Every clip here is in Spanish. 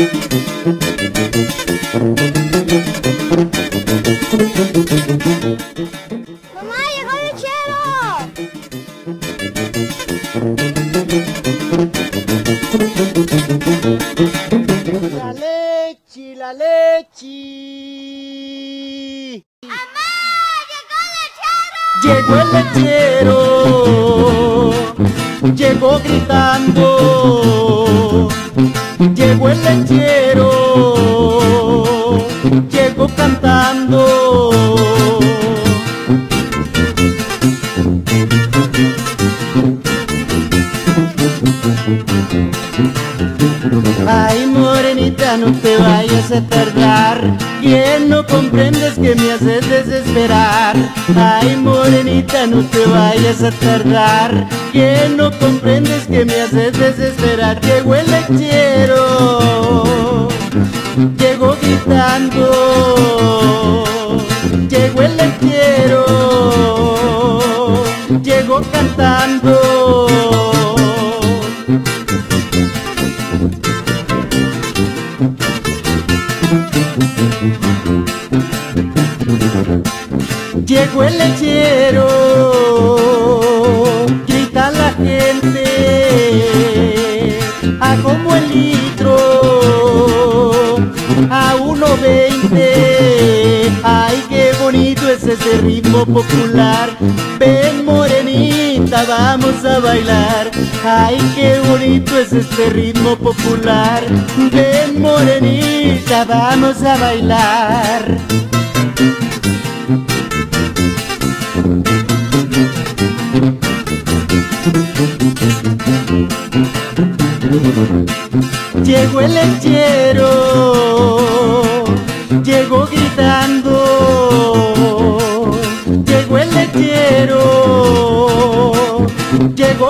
La leche, la leche. ¡Mamá, llegó el lechero! Llegó el lechero, llegó gritando. Llegó Ay, morenita, no te vayas a tardar. Que no comprendes que me haces desesperar. Ay, morenita, no te vayas a tardar. Que no comprendes que me haces desesperar. Llegó el lechero, llegó gritando. Llegó el lechero, llegó cantando. Llegó el lechero, grita la gente, a como el litro, a 1.20. Ay, qué bonito es ese ritmo popular. Ven vamos a bailar. Ay, qué bonito es este ritmo popular. Ven morenita, vamos a bailar. Llegó el lechero,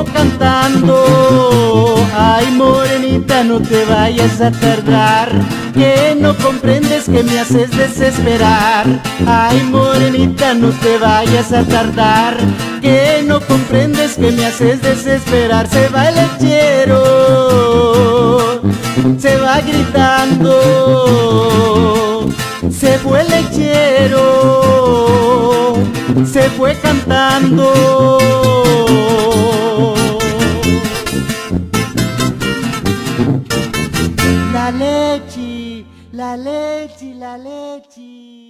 cantando. Ay, morenita, no te vayas a tardar. Que no comprendes que me haces desesperar. Ay, morenita, no te vayas a tardar. Que no comprendes que me haces desesperar. Se va el lechero, se va gritando. Se fue el lechero, se fue cantando. La leche.